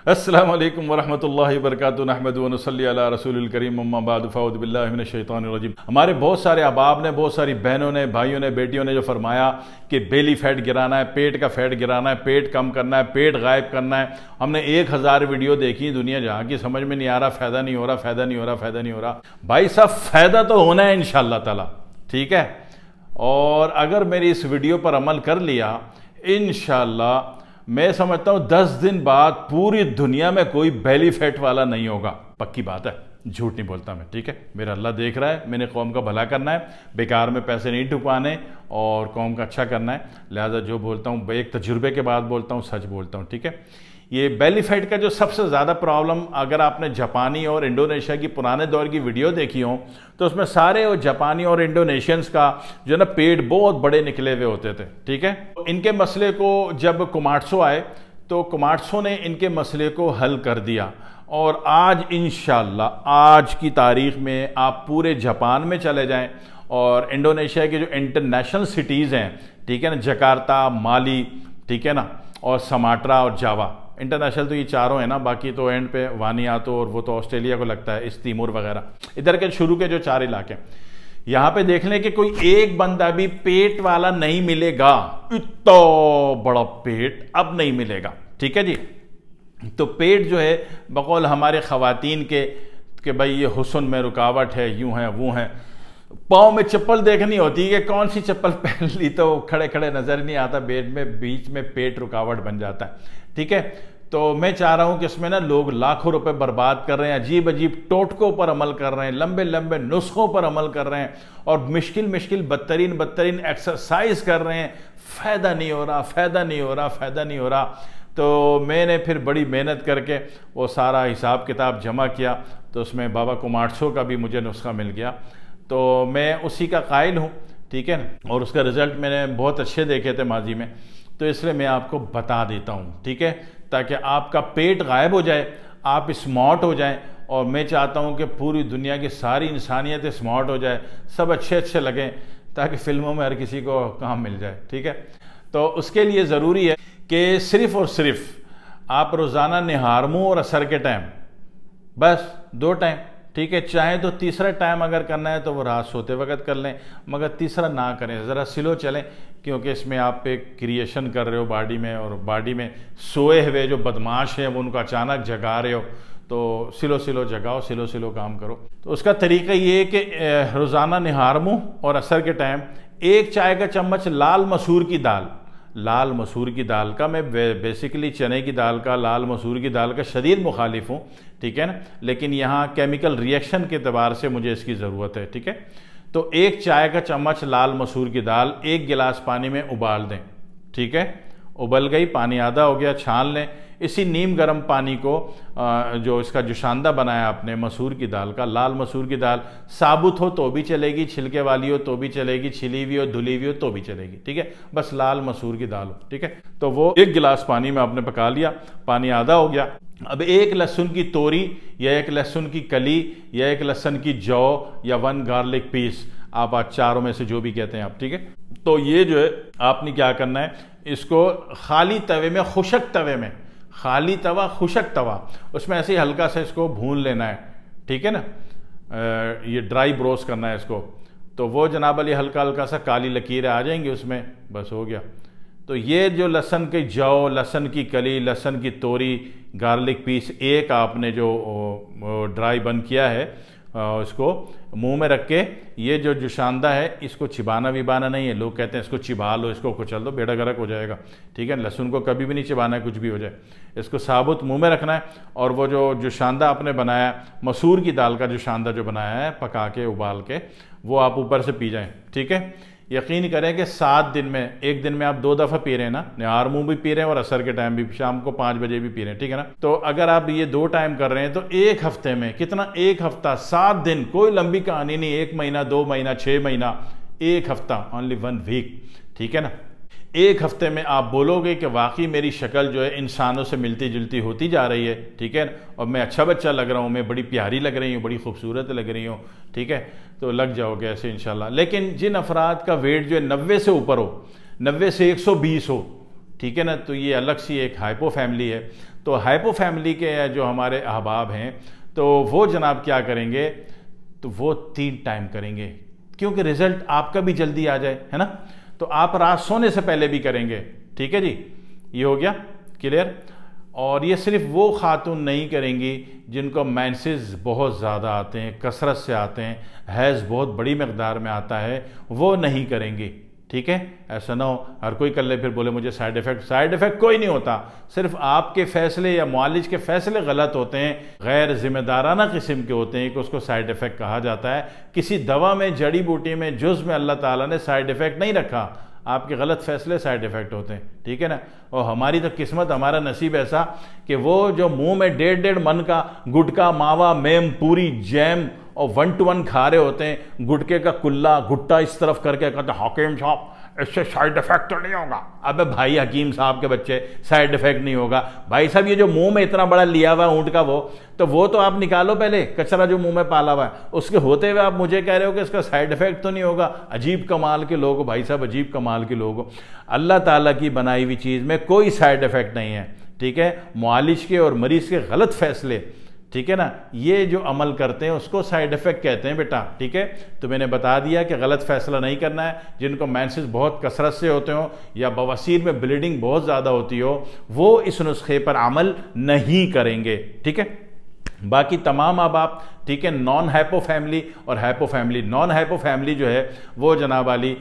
अस्सलाम वालेकुम वरहमतुल्लाहि वबरकातुहू नहमदु व नसल्ली अला रसूलिल करीम अम्मा बाद फ़ाउद बिल्लाहि मिनश शैतानिर रजीम हमारे बहुत सारे अहबाब ने, बहुत सारी बहनों ने, भाइयों ने, बेटियों ने जो फरमाया कि बेली फैट गिराना है, पेट का फैट गिराना है, पेट कम करना है, पेट गायब करना है। हमने एक हज़ार वीडियो देखी दुनिया जहाँ की समझ में नहीं आ रहा, फ़ायदा नहीं हो रहा, फ़ायदा नहीं हो रहा, फ़ायदा नहीं हो रहा। भाई साहब, फ़ायदा तो होना है इन ताला। ठीक है? और अगर मेरी इस वीडियो पर अमल कर लिया इन मैं समझता हूँ दस दिन बाद पूरी दुनिया में कोई बेली फैट वाला नहीं होगा। पक्की बात है। झूठ नहीं बोलता मैं, ठीक है? मेरा अल्लाह देख रहा है, मैंने कौम का भला करना है, बेकार में पैसे नहीं टुपाने और कौम का अच्छा करना है। लिहाजा जो बोलता हूँ, एक तजुर्बे के बाद बोलता हूँ, सच बोलता हूँ, ठीक है? ये बेलीफाइट का जो सबसे ज़्यादा प्रॉब्लम अगर आपने जापानी और इंडोनेशिया की पुराने दौर की वीडियो देखी हो तो उसमें सारे और जापानी और इंडोनेशियंस का जो ना पेट बहुत बड़े निकले हुए होते थे, ठीक है? इनके मसले को जब कुमाटसो आए तो कुमाटसो ने इनके मसले को हल कर दिया। और आज इन आज की तारीख में आप पूरे जापान में चले जाएँ और इंडोनेशिया के जो इंटरनेशनल सिटीज़ हैं, ठीक है ना, जकार्ता, माली, ठीक है ना, और समाट्रा और जावा इंटरनेशनल तो ये चारों है ना, बाकी तो एंड पे वानियातो और वो तो ऑस्ट्रेलिया को लगता है, इस तीमूर वगैरह। इधर के शुरू के जो चार इलाके यहाँ पे देख लें कि कोई एक बंदा भी पेट वाला नहीं मिलेगा। इतना बड़ा पेट अब नहीं मिलेगा, ठीक है जी? तो पेट जो है, बकौल हमारे खातन के, कि भाई ये हुसन में रुकावट है, यूँ है, वो है। पाँव में चप्पल देखनी होती है कि कौन सी चप्पल पहन ली तो खड़े खड़े नज़र नहीं आता, बेड में, बीच में पेट रुकावट बन जाता है। ठीक है? तो मैं चाह रहा हूँ कि इसमें ना लोग लाखों रुपए बर्बाद कर रहे हैं अजीब अजीब टोटकों पर अमल कर रहे हैं लंबे लंबे नुस्खों पर अमल कर रहे हैं और मुश्किल मुश्किल बदतरीन बदतरीन एक्सरसाइज कर रहे हैं। फ़ायदा नहीं हो रहा, फ़ायदा नहीं हो रहा, फ़ायदा नहीं हो रहा। तो मैंने फिर बड़ी मेहनत करके वो सारा हिसाब किताब जमा किया तो उसमें बाबा कुमारसो का भी मुझे नुस्खा मिल गया। तो मैं उसी का कायल हूँ, ठीक है और उसका रिज़ल्ट मैंने बहुत अच्छे देखे थे माजी में। तो इसलिए मैं आपको बता देता हूँ, ठीक है? ताकि आपका पेट गायब हो जाए, आप स्मार्ट हो जाएँ, और मैं चाहता हूँ कि पूरी दुनिया की सारी इंसानियत स्मार्ट हो जाए, सब अच्छे अच्छे लगें, ताकि फ़िल्मों में हर किसी को काम मिल जाए, ठीक है? तो उसके लिए ज़रूरी है कि सिर्फ़ और सिर्फ़ आप रोज़ाना निहारमू और असर के टाइम बस दो टाइम ठीक है, चाहे तो तीसरा टाइम अगर करना है तो वो रात सोते वक्त कर लें, मगर तीसरा ना करें। ज़रा स्लो चलें, क्योंकि इसमें आप एक क्रिएशन कर रहे हो बॉडी में, और बॉडी में सोए हुए जो बदमाश हैं, वो उनको अचानक जगा रहे हो। तो सिलो सिलो जगाओ, सिलो सिलो काम करो। तो उसका तरीका ये है कि रोज़ाना निहार मुँह, और असर के टाइम एक चाय का चम्मच लाल मसूर की दाल। लाल मसूर की दाल का, मैं बेसिकली चने की दाल का, लाल मसूर की दाल का शदीद मुखालिफ हूँ, ठीक है ना? लेकिन यहाँ केमिकल रिएक्शन के अतबार से मुझे इसकी ज़रूरत है, ठीक है? तो एक चाय का चम्मच लाल मसूर की दाल एक गिलास पानी में उबाल दें, ठीक है? उबल गई, पानी आधा हो गया, छान लें। इसी नीम गर्म पानी को जो इसका जुशांदा बनाया आपने, मसूर की दाल का, लाल मसूर की दाल, साबुत हो तो भी चलेगी, छिलके वाली हो तो भी चलेगी, छिली हुई हो, धुली हुई हो तो भी चलेगी, ठीक है? बस लाल मसूर की दाल हो, ठीक है? तो वो एक गिलास पानी में आपने पका लिया, पानी आधा हो गया। अब एक लहसुन की तोरी, या एक लहसुन की कली, या एक लहसुन की जौ, या वन गार्लिक पीस, आप आज चारों में से जो भी कहते हैं आप, ठीक है? तो ये जो है, आपने क्या करना है इसको खाली तवे में, खुशक तवे में। खाली तवा, खुशक तवा। उसमें ऐसे ही हल्का सा इसको भून लेना है। ठीक है ना? ये ड्राई ब्रोस करना है इसको। तो वो जनाब अली हल्का हल्का सा काली लकीरें आ जाएँगी उसमें। बस हो गया। तो ये जो लहसन की जौ, लहसन की कली, लहसन की तोरी गार्लिक पीस एक आपने जो ड्राई बन किया है इसको मुँह में रख के, ये जो जुशानदा है, इसको चिबाना विबाना नहीं है। लोग कहते हैं, इसको चिबा लो, इसको कुचल दो, बेड़ा गरक हो जाएगा। ठीक है, लहसुन को कभी भी नहीं चिबाना है, कुछ भी हो जाए। इसको साबुत मुँह में रखना है और वो जो जुशानदा आपने बनाया, मसूर की दाल का जुशानदा जो बनाया है, पका के, उबाल के, वो आप ऊपर से पी जाएँ। ठीक है? यकीन करें कि सात दिन में, एक दिन में आप दो दफ़ा पी रहे हैं ना? निहार मुँह भी पी रहे हैं और असर के टाइम भी, शाम को पाँच बजे भी पी रहे हैं, ठीक है ना? तो अगर आप ये दो टाइम कर रहे हैं तो एक हफ़्ते में, कितना? एक हफ़्ता, सात दिन, कोई लंबी कहानी नहीं, एक महीना, दो महीना छः महीना, एक हफ़्ता ओनली वन वीक ठीक है ना? एक हफ़्ते में आप बोलोगे कि वाकई मेरी शक्ल जो है इंसानों से मिलती जुलती होती जा रही है, ठीक है? और मैं अच्छा बच्चा लग रहा हूँ, मैं बड़ी प्यारी लग रही हूँ, बड़ी खूबसूरत लग रही हूँ, ठीक है? तो लग जाओगे ऐसे इन लेकिन जिन अफराद का वेट जो है नब्बे से ऊपर हो, नब्बे से एक सौ बीस हो, ठीक है ना? तो ये अलग सी एक हाइपो फैमिली है। तो हाइपो फैमिली के जो हमारे अहबाब हैं तो वो जनाब क्या करेंगे? तो वो तीन टाइम करेंगे, क्योंकि रिज़ल्ट आपका भी जल्दी आ जाए, है ना? तो आप रात सोने से पहले भी करेंगे। ठीक है जी? ये हो गया क्लियर और ये सिर्फ़ वो खातून नहीं करेंगी जिनको मैंसेज बहुत ज़्यादा आते हैं, कसरत से आते हैं, हैज़ बहुत बड़ी मकदार में आता है, वो नहीं करेंगी। ठीक है? ऐसा ना हो, हर कोई कर ले, फिर बोले मुझे साइड इफ़ेक्ट साइड इफ़ेक्ट कोई नहीं होता। सिर्फ़ आपके फैसले या मालिज के फैसले गलत होते हैं। गैर जिम्मेदाराना किस्म के होते हैं कि उसको साइड इफ़ेक्ट कहा जाता है। किसी दवा में, जड़ी बूटी में जुज़ में अल्लाह ताला ने साइड इफ़ेक्ट नहीं रखा। आपके गलत फैसले साइड इफ़ेक्ट होते हैं। ठीक है ना? और हमारी तो किस्मत, हमारा नसीब ऐसा कि वो जो मुँह में डेढ़ डेढ़ मन का, गुटका, मावा, मेम, पूरी जैम और वन टू वन खा रहे होते हैं, गुटके का कुल्ला, गुट्टा इस तरफ़ करके कहते हकीम साहब, इससे साइड इफ़ेक्ट तो नहीं होगा। अबे भाई, हकीम साहब के बच्चे साइड इफ़ेक्ट नहीं होगा। भाई साहब, ये जो मुँह में इतना बड़ा लिया हुआ है ऊँट का वो तो वो तो आप निकालो पहले, कचरा जो मुँह में पाला हुआ है। उसके होते हुए आप मुझे कह रहे हो कि इसका साइड इफ़ेक्ट तो नहीं होगा? अजीब कमाल के लोग भाई साहब, अजीब कमाल के लोग अल्लाह ताला की बनाई हुई चीज़ में कोई साइड इफ़ेक्ट नहीं है, ठीक है? मालिश के और मरीज़ के गलत फैसले ठीक है ना? ये जो अमल करते हैं, उसको साइड इफ़ेक्ट कहते हैं बेटा, ठीक है? तो मैंने बता दिया कि गलत फैसला नहीं करना है। जिनको मैंसिस बहुत कसरत से होते हो या बवासीर में ब्लीडिंग बहुत ज़्यादा होती हो, वो इस नुस्खे पर अमल नहीं करेंगे, ठीक है? बाकी तमाम अब आप ठीक है नॉन हैपो फैमिली और हैपो फैमिली नॉन हैपो फैमिली जो है, वो जनाब वाली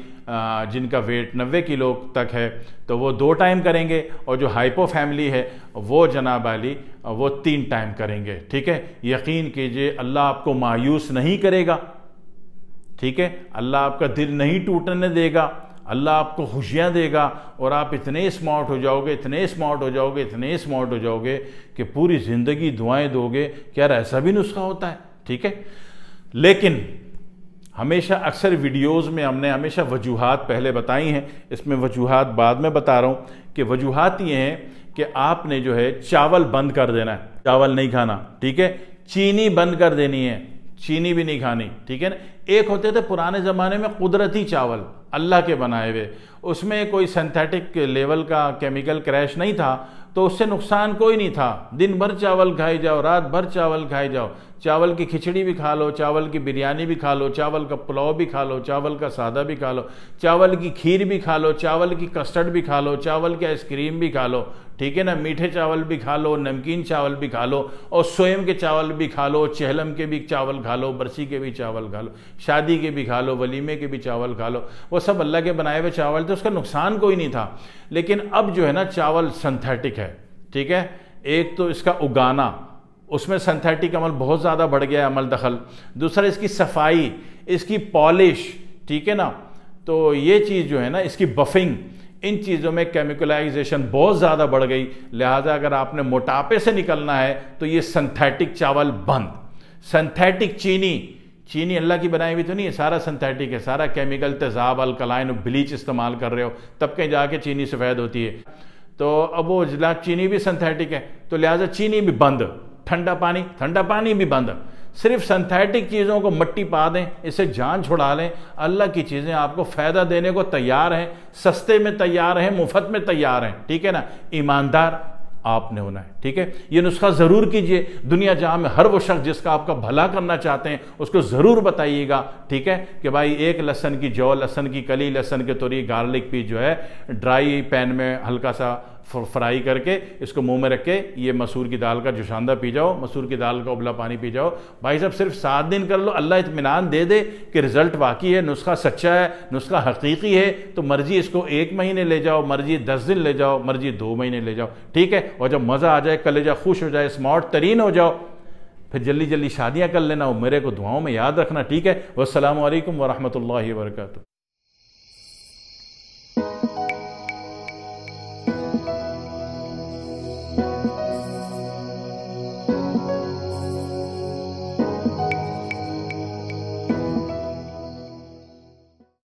जिनका वेट 90 किलो तक है तो वो दो टाइम करेंगे और जो हाइपो फैमिली है, वो जनाब वाली वो तीन टाइम करेंगे, ठीक है? यकीन कीजिए, अल्लाह आपको मायूस नहीं करेगा, ठीक है? अल्लाह आपका दिल नहीं टूटने देगा अल्लाह आपको खुशियाँ देगा और आप इतने स्मार्ट हो जाओगे, इतने स्मार्ट हो जाओगे, इतने स्मार्ट हो जाओगे कि पूरी ज़िंदगी दुआएँ दोगे क्या ऐसा भी नुस्खा होता है, ठीक है? लेकिन हमेशा अक्सर वीडियोस में हमने हमेशा वजूहत पहले बताई हैं, इसमें वजूहत बाद में बता रहा हूँ कि वजूहत ये हैं कि आपने जो है चावल बंद कर देना है। चावल नहीं खाना, ठीक है? चीनी बंद कर देनी है। चीनी भी नहीं खानी, ठीक है ना? एक होते थे पुराने ज़माने में कुदरती चावल, अल्लाह के बनाए हुए। उसमें कोई सिंथेटिक लेवल का केमिकल क्रैश नहीं था तो उससे नुकसान कोई नहीं था। दिन भर चावल खाए जाओ, रात भर चावल खाए जाओ। चावल की खिचड़ी भी खा लो, चावल की बिरयानी भी खा लो, चावल का पुलाव भी खा लो, चावल का सादा भी खा लो, चावल की खीर भी खा लो, चावल की कस्टर्ड भी खा लो, चावल की आइसक्रीम भी खा लो। ठीक है ना? मीठे चावल भी खा लो, नमकीन चावल भी खा लो, और स्वयं के चावल भी खा लो, चहलम के भी चावल खा लो, बरसी के भी चावल खा लो, शादी के भी खा लो, वलीमे के भी चावल खा लो, वो सब अल्लाह के बनाए हुए चावल थे, उसका नुकसान कोई नहीं था। लेकिन अब जो है ना, चावल सिंथेटिक है, ठीक है? एक तो इसका उगाना, उसमें सिंथेटिक अमल बहुत ज़्यादा बढ़ गया है, अमल दखल। दूसरा, इसकी सफ़ाई, इसकी पॉलिश, ठीक है ना? तो ये चीज़ जो है ना, इसकी बफिंग इन चीज़ों में केमिकलाइजेशन बहुत ज़्यादा बढ़ गई। लिहाजा अगर आपने मोटापे से निकलना है तो ये सिंथेटिक चावल बंद। सिंथेटिक चीनी चीनी अल्लाह की बनाई हुई तो नहीं है, सारा सिंथेटिक है, सारा केमिकल तेजाब अल्कलाइन ब्लीच इस्तेमाल कर रहे हो, तब कहीं जाके चीनी सफ़ेद होती है। तो अब वो चीनी भी सिंथेटिक है तो लिहाजा चीनी भी बंद। ठंडा पानी ठंडा पानी भी बंद। सिर्फ़ सिंथेटिक चीज़ों को मट्टी पा दें, इसे जान छुड़ा लें। अल्लाह की चीज़ें आपको फ़ायदा देने को तैयार हैं, सस्ते में तैयार हैं, मुफ़्त में तैयार हैं। ठीक है ना? ईमानदार आपने होना है। ठीक है? ये नुस्खा ज़रूर कीजिए। दुनिया जहाँ में हर वो शख्स जिसका आपका भला करना चाहते हैं, उसको ज़रूर बताइएगा। ठीक है? कि भाई, एक लहसन की जौ, लहसन की कली, लहसन के तोरी गार्लिक पीस जो है ड्राई पैन में हल्का सा फ्राई करके इसको मुँह में रख के ये मसूर की दाल का जुशांदा पी जाओ, मसूर की दाल का उबला पानी पी जाओ। भाई साहब, सिर्फ़ सात दिन कर लो, अल्लाह इतमान दे दे कि रिज़ल्ट वाकई है, नुस्खा सच्चा है, नुस्खा हकीकी है तो मर्ज़ी इसको एक महीने ले जाओ, मर्ज़ी दस दिन ले जाओ, मर्ज़ी दो महीने ले जाओ। ठीक है? और जब मज़ा आ जाए, कलेजा खुश हो जाए, स्मार्ट तरीन हो जाओ, फिर जल्दी जल्दी शादियाँ कर लेना मेरे को दुआओं में याद रखना, ठीक है? वसलम वरहमल वर्का